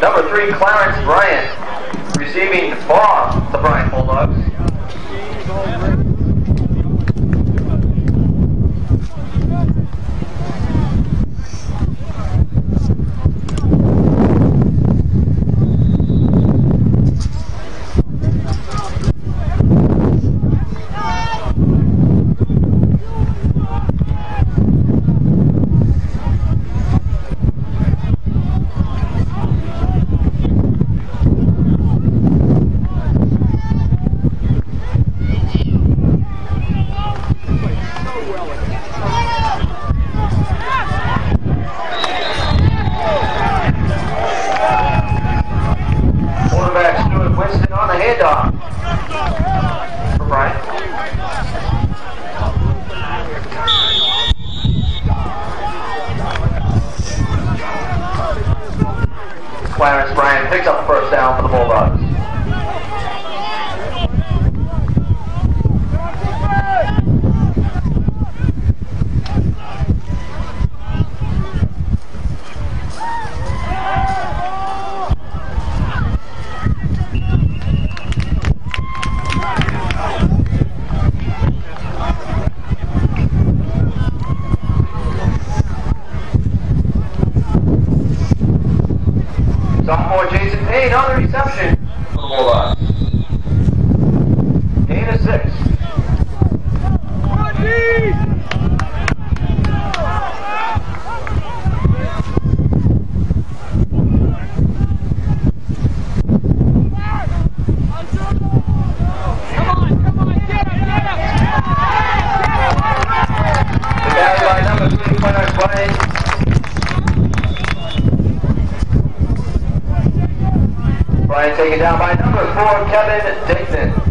Number three, Clarence Bryant, receiving the ball, the Bryant Bulldogs. take it down by number four, Kevin Dixon.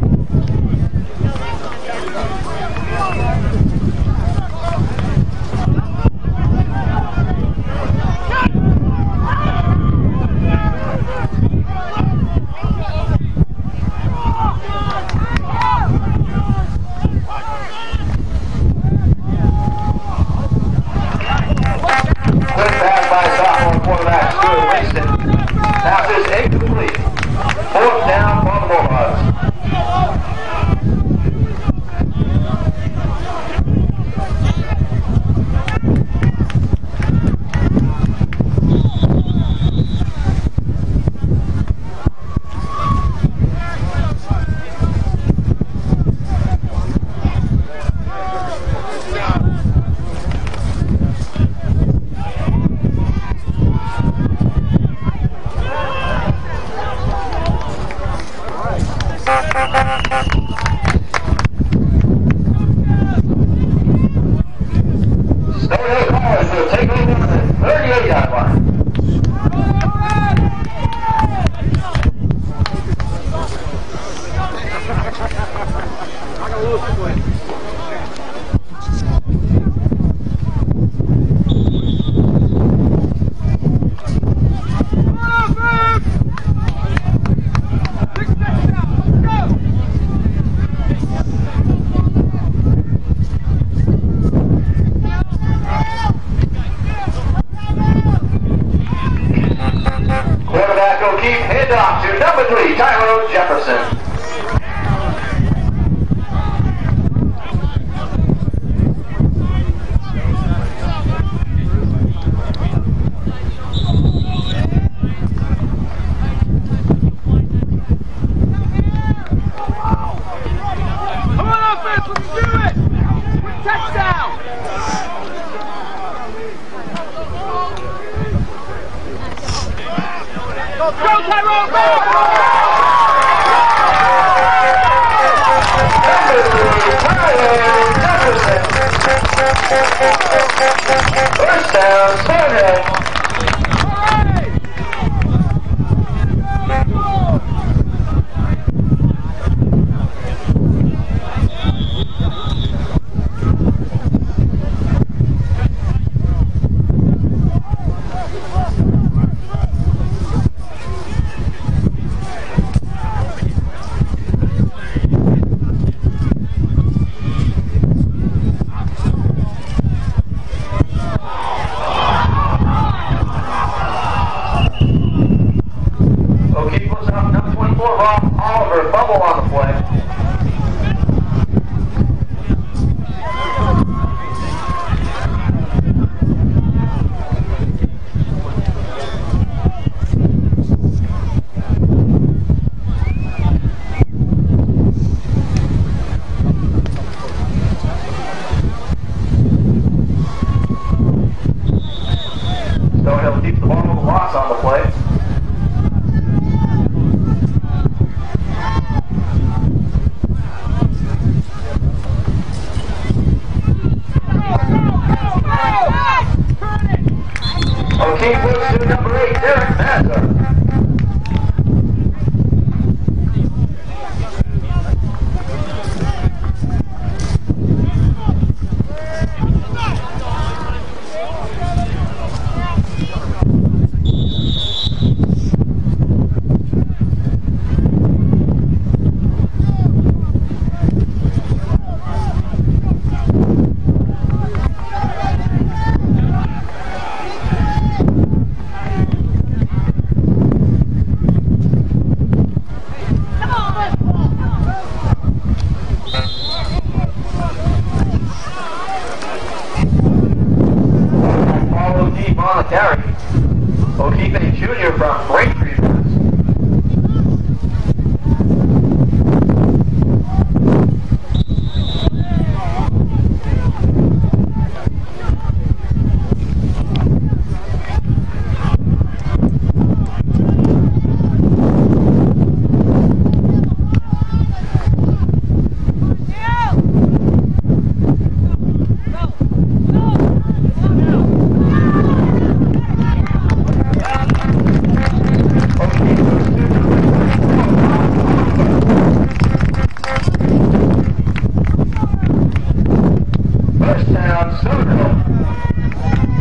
break. circle.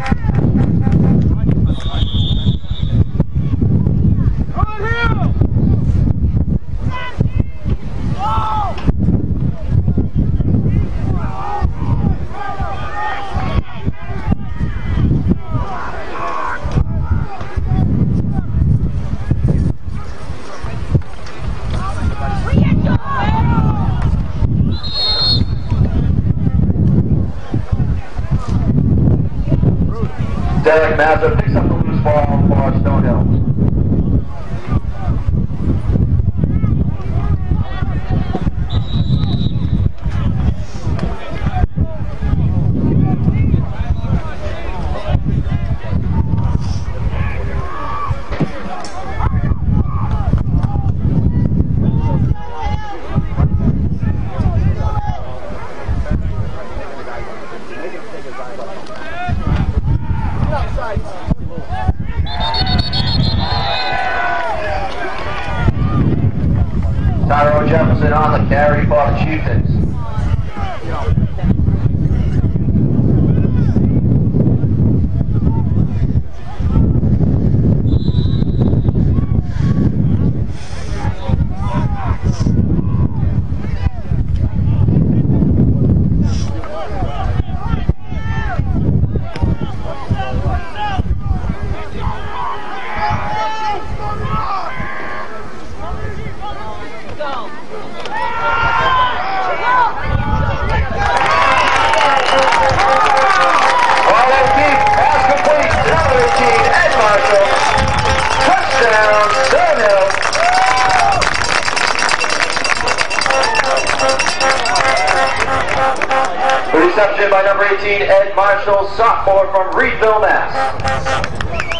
reception by number 18, Ed Marshall, sophomore from Reedville, Mass.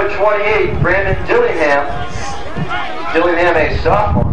Number 28, Brandon Dillingham. Dillingham, a sophomore.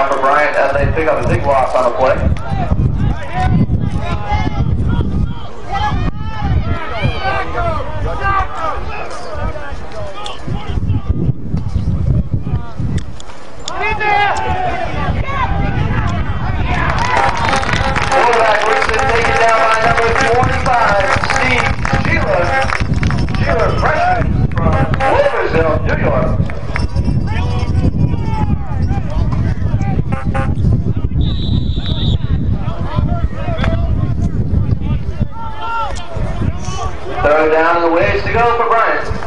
Down for Bryant as they pick up a big loss on the play. Quarterback Winston taken down by number 45, Steve Sheila. Sheila, freshman from Wolfersville, New York. Third down the ways to go for Bryant.